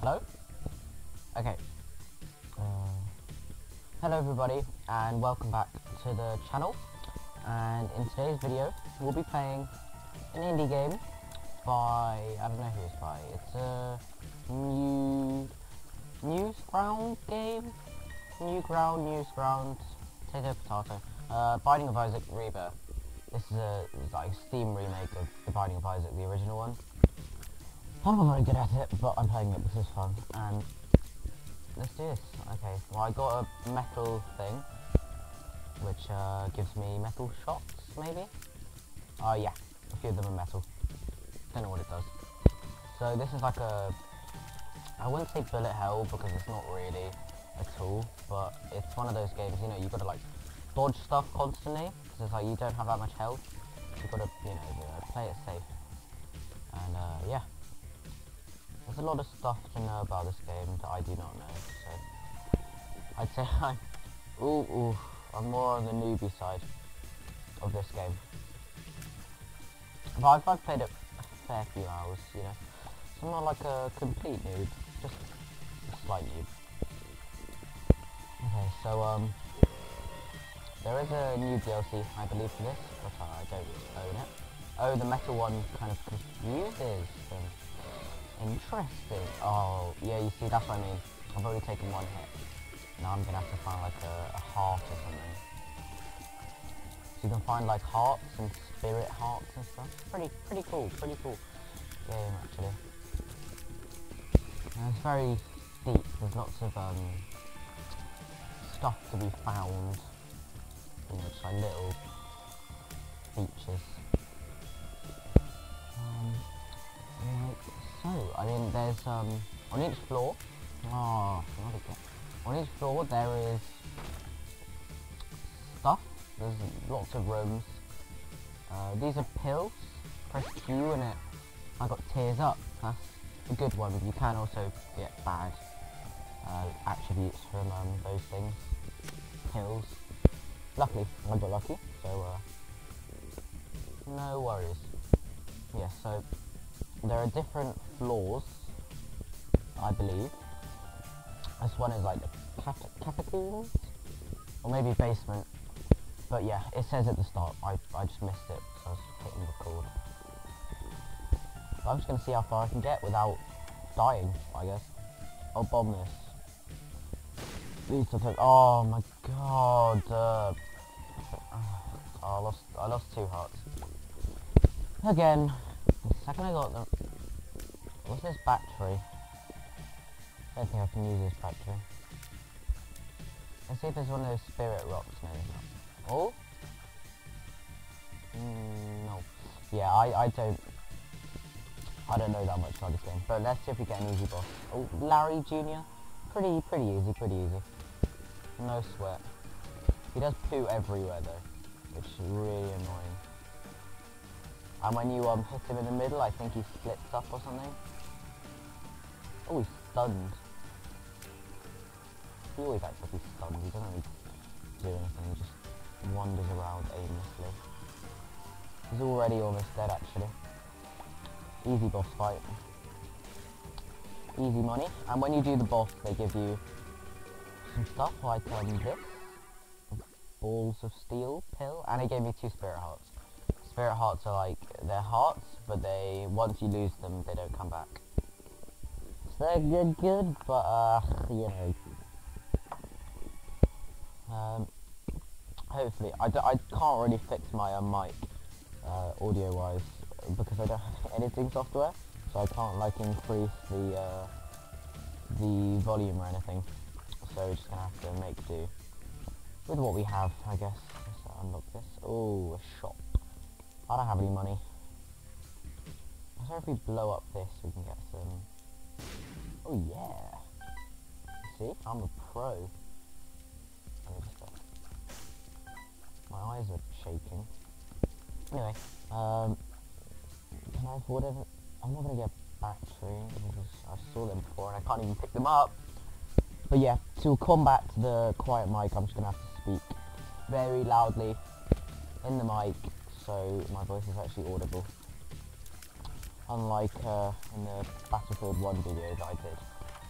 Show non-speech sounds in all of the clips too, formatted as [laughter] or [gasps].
Hello? Okay. Uh, hello everybody and welcome back to the channel and in today's video we'll be playing an indie game by, I don't know who it's by, it's a new Newground game? Newground, Newsground, potato potato. Uh, Binding of Isaac Rebirth. This is a like Steam remake of The Binding of Isaac, the original one. I'm not very good at it, but I'm playing it because it's fun. And let's do this. Okay, well I got a metal thing, which uh, gives me metal shots, maybe? Oh uh, yeah, a few of them are metal. Don't know what it does. So this is like a, I wouldn't say bullet hell because it's not really at all, but it's one of those games, you know, you've got to like dodge stuff constantly, because it's like you don't have that much health. You've got to, you know, uh, play it safe. And uh, yeah. There's a lot of stuff to know about this game that I do not know, so I'd say [laughs] I'm ooh ooh I'm more on the newbie side of this game. But I've, I've played it a fair few hours, you know. So I'm not like a complete noob, just a slight noob. Okay, so um there is a new DLC I believe for this, but I don't own it. Oh, the metal one kind of confuses things. Interesting. Oh, yeah, you see, that's what I mean. I've already taken one hit. Now I'm gonna have to find like a, a heart or something. So you can find like hearts and spirit hearts and stuff. Pretty, pretty cool, pretty cool game actually. And it's very deep. There's lots of um, stuff to be found. You know, just like little features. Um, like so, I mean, there's, um, on each floor, oh, on each floor there is stuff, there's lots of rooms. Uh, these are pills, press Q and it, I got tears up, that's a good one. You can also get bad uh, attributes from um, those things, pills. Luckily, I got lucky, so uh, no worries. Yeah, so there are different floors, I believe. This one is like the catacombs, or maybe basement. But yeah, it says at the start. I, I just missed it, so I was hitting record. But I'm just going to see how far I can get without dying, I guess. I'll bomb this. Oh my god. Uh, oh, [sighs] I lost. I lost two hearts. Again. The second I got them... What's this battery? I don't think I can use this battery. Let's see if there's one of those spirit rocks. Oh? Mm, no. Yeah, I, I don't... I don't know that much about this game. But let's see if we get an easy boss. Oh, Larry Jr. Pretty, pretty easy, pretty easy. No sweat. He does poo everywhere though, which is really annoying. And when you um, hit him in the middle, I think he splits up or something. He's stunned. He always acts like he's stunned. He doesn't really do anything. He just wanders around aimlessly. He's already almost dead, actually. Easy boss fight. Easy money. And when you do the boss, they give you some stuff like um, this. Balls of steel pill. And it gave me two spirit hearts. Spirit hearts are like, they're hearts, but they, once you lose them, they don't come back. They're good, good, but, uh, you know. Um, hopefully, I, I can't really fix my uh, mic, uh, audio-wise, because I don't have [laughs] editing software, so I can't, like, increase the, uh, the volume or anything. So we're just gonna have to make do with what we have, I guess. Let's unlock this. Oh, a shop. I don't have any money. I if we blow up this, we can get some... Oh yeah! See? I'm a pro. My eyes are shaking. Anyway, um, can I afford it? I'm not gonna get battery because I saw them before and I can't even pick them up. But yeah, to combat the quiet mic, I'm just gonna have to speak very loudly in the mic so my voice is actually audible. Unlike uh, in the Battlefield 1 video that I did.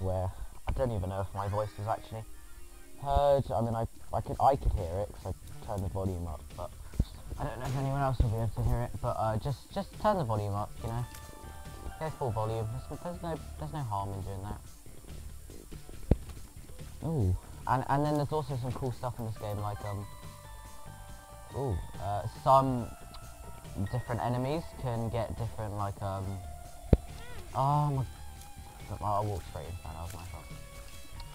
where I don't even know if my voice was actually heard. I mean, I I could I could hear it because I turned the volume up, but I don't know if anyone else will be able to hear it. But uh, just just turn the volume up, you know. Go full volume. There's, there's no there's no harm in doing that. Ooh, and and then there's also some cool stuff in this game, like um. Ooh, uh, some different enemies can get different like um. Oh my. I walked straight into that. That was my fault.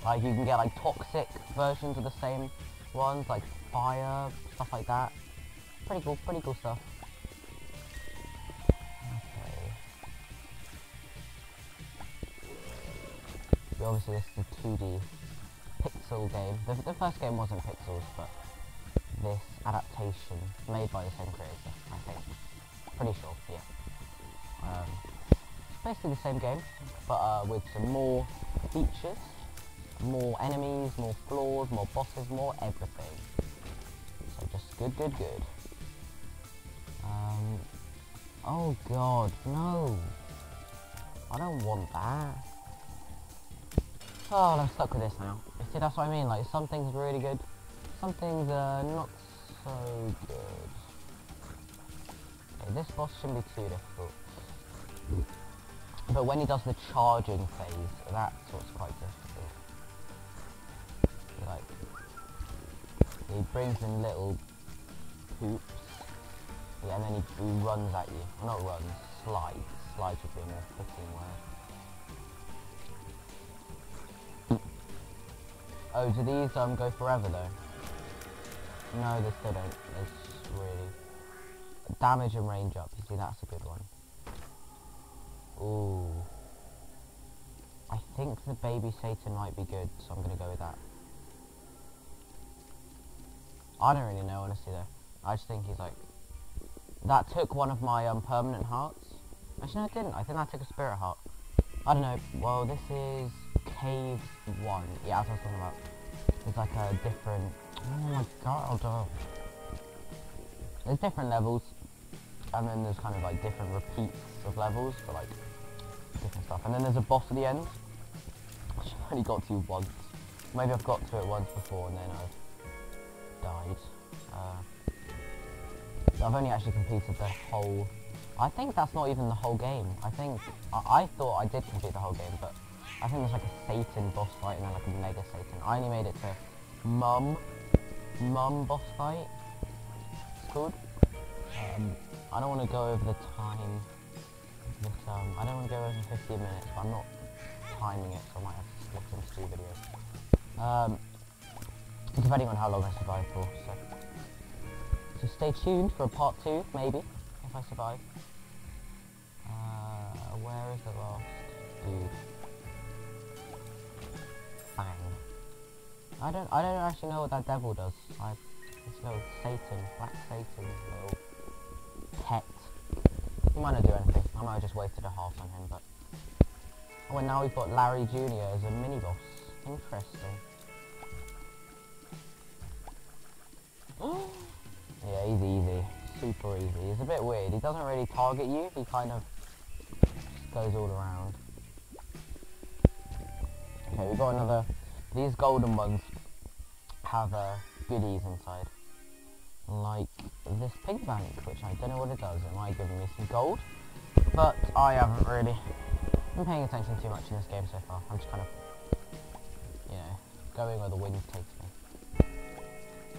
Like you can get like toxic versions of the same ones, like fire, stuff like that. Pretty cool, pretty cool stuff. Okay. Obviously this is a 2D pixel game. The, the first game wasn't pixels, but this adaptation made by the same creator, I think. Pretty sure, yeah. Um, it's basically the same game, but uh, with some more features more enemies, more floors, more bosses, more everything. So just good, good, good. Um, oh god, no. I don't want that. Oh, I'm stuck with this now. You see, that's what I mean, like, some things are really good, some things are not so good. This boss shouldn't be too difficult. But when he does the charging phase, that's what's quite difficult. Like, he brings in little poops, yeah, and then he, he runs at you. Well, not runs, slides. Slides would be a more fitting word. Oh, do these um go forever though? No, they still don't. It's really damage and range up. You see, that's a good one. Ooh. I think the baby Satan might be good, so I'm gonna go with that. I don't really know, honestly, though. I just think he's like... That took one of my um, permanent hearts. Actually, no, it didn't. I think that took a spirit heart. I don't know. Well, this is Cave 1. Yeah, as I was talking about. There's like a different... Oh my god. Oh. There's different levels. And then there's kind of like different repeats of levels for like different stuff. And then there's a boss at the end. Which I've only got to once. Maybe I've got to it once before and then I've died. Uh, I've only actually completed the whole... I think that's not even the whole game. I think... I, I, thought I did complete the whole game, but I think there's like a Satan boss fight and then like a Mega Satan. I only made it to Mum. Mum boss fight. It's called. Um, I don't want to go over the time. But, um, I don't want to go over 15 minutes, but I'm not timing it, so I might have to split into two videos. Um, depending on how long I survive for. So, so stay tuned for a part two, maybe, if I survive. Uh, where is the last dude? Bang. I don't, I don't actually know what that devil does. I, this little Satan, Black Satan, little pet. He might not do anything. I might have just wasted a heart on him, but. Oh, and now we've got Larry Jr. as a mini boss. Interesting. [gasps] yeah, he's easy. Super easy. He's a bit weird. He doesn't really target you. He kind of goes all around. Okay, we've got another... These golden ones have uh, goodies inside. Like this pig bank, which I don't know what it does. It might give me some gold. But I haven't really been paying attention too much in this game so far. I'm just kind of, you know, going where the wind takes me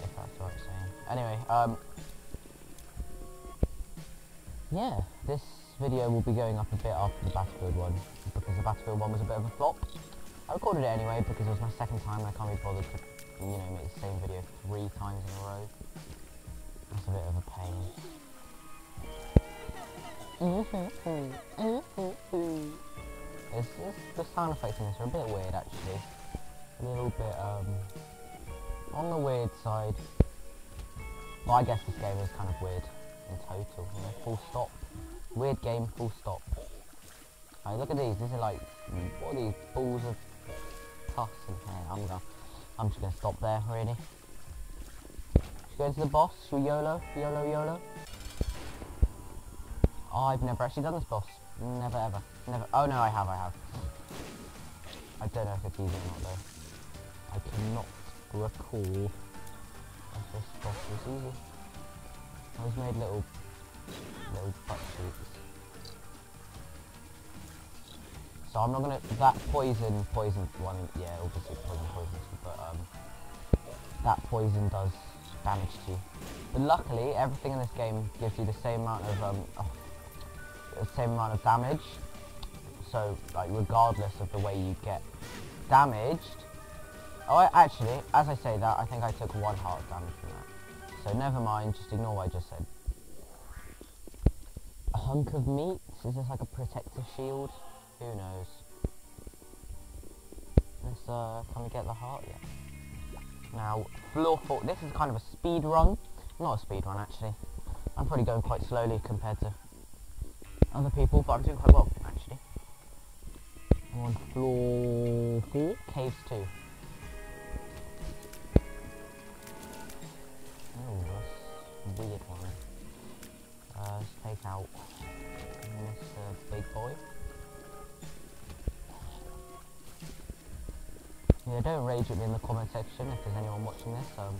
if that's what I'm saying. Anyway, um, yeah, this video will be going up a bit after the Battlefield one, because the Battlefield one was a bit of a flop. I recorded it anyway because it was my second time and I can't be bothered to, you know, make the same video three times in a row. That's a bit of a pain. it's, it's, the sound effects in this are a bit weird actually. A little bit, um, on the weird side. Well, I guess this game is kind of weird in total, you know, full stop. Weird game, full stop. Right, look at these, these are like, what are these, balls of pus and hair. I'm gonna, I'm just gonna stop there, really. Go to the boss? YOLO? YOLO, YOLO? Oh, I've never actually done this boss. Never, ever. Never. Oh, no, I have, I have. I don't know if it's easy or not though. I cannot recall if this boss was easy. I was made little little butt cheeks. So I'm not gonna that poison poison one yeah obviously poison poison but um that poison does damage to you. But luckily everything in this game gives you the same amount of um oh, the same amount of damage. So like regardless of the way you get damaged. Oh I, actually as I say that I think I took one heart damage from that. So never mind, just ignore what I just said. A hunk of meat? Is this like a protective shield? Who knows? Let's, uh, can we get the heart yet? Now, floor four, this is kind of a speed run. Not a speed run, actually. I'm probably going quite slowly compared to other people, but I'm doing quite well, actually. I'm on floor four, caves two. Oh, that's weird one. Uh, let's take out uh, big boy. Yeah, don't rage at me in the comment section if there's anyone watching this. Um,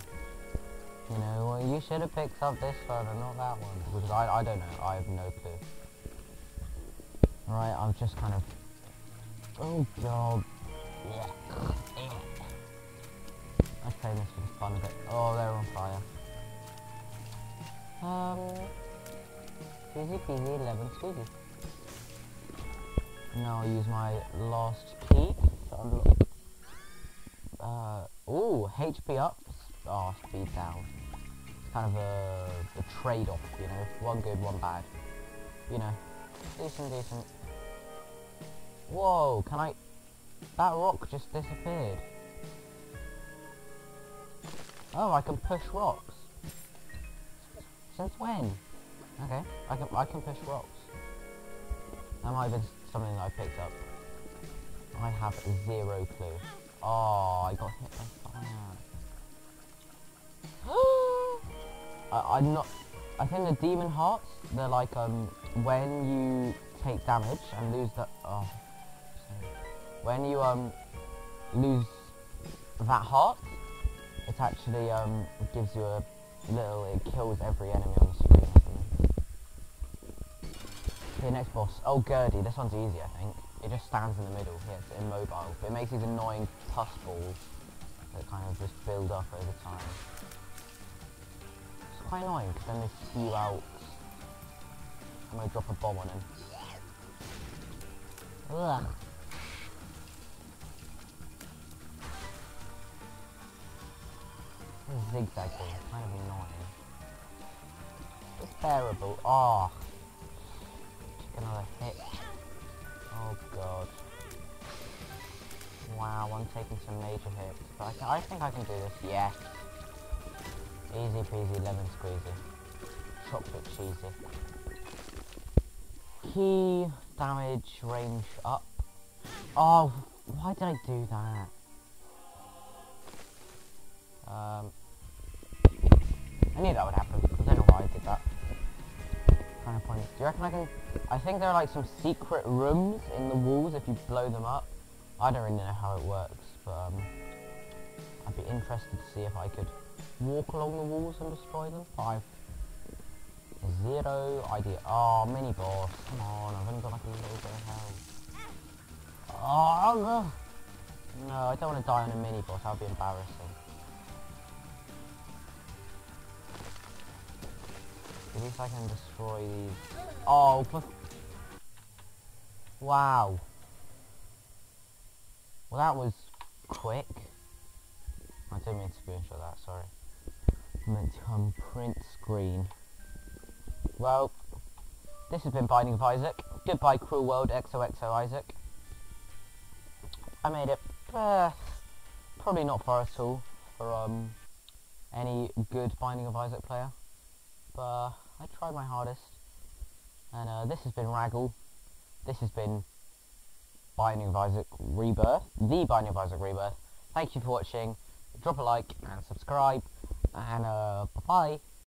you know, well, you should have picked up this phone and not that one. Because I, I don't know. I have no clue. Right, I'm just kind of... Oh, God. I play this for the fun of it. Oh, they're on fire. Um... Easy peasy, lemon squeezy. Now I'll use my last key to unlock uh, ooh, HP up, oh, speed down. It's kind of a, a trade-off, you know, one good, one bad. You know, decent, decent. Whoa, can I... That rock just disappeared. Oh, I can push rocks. Since when? Okay, I can I can push rocks. That might have been something that I picked up. I have zero clue. Oh, I got hit by fire. [gasps] I, I'm not... I think the demon hearts, they're like, um, when you take damage and lose that... Oh. When you, um, lose that heart, it actually, um, gives you a little... It kills every enemy on the screen. Okay, next boss. Oh, Gurdy. This one's easy, I think. It just stands in the middle. Yeah, it's immobile. But it makes these annoying pus balls that kind of just build up over time. It's quite annoying because then they spew out. I'm gonna drop a bomb on him. Ugh. Zigzag thing kind of annoying. It's bearable. Ah. Took another hit. Oh god. Wow, I'm taking some major hits. But I, can, I think I can do this. Yes. Easy peasy lemon squeezy. Chocolate cheesy. Key damage range up. Oh, why did I do that? Um, I knew that would happen. I don't know why I did that. Point. Do you reckon I can? I think there are like some secret rooms in the walls if you blow them up. I don't really know how it works, but um, I'd be interested to see if I could walk along the walls and destroy them. Five. Zero idea. Oh, mini boss. Come on, I've only got like a little bit of health. Oh, no, I don't want to die on a mini boss. That would be embarrassing. At least I can destroy these. Oh, wow. Well, that was quick. I didn't mean to screenshot that, sorry. I meant to come print screen. Well, this has been Binding of Isaac. Goodbye, Cruel World, XOXO Isaac. I made it. Uh, probably not far at all for um, any good Binding of Isaac player. But I tried my hardest. And uh, this has been Wragle. This has been Binding of Isaac Rebirth. The Binding of Isaac Rebirth. Thank you for watching. Drop a like and subscribe. And uh, bye-bye.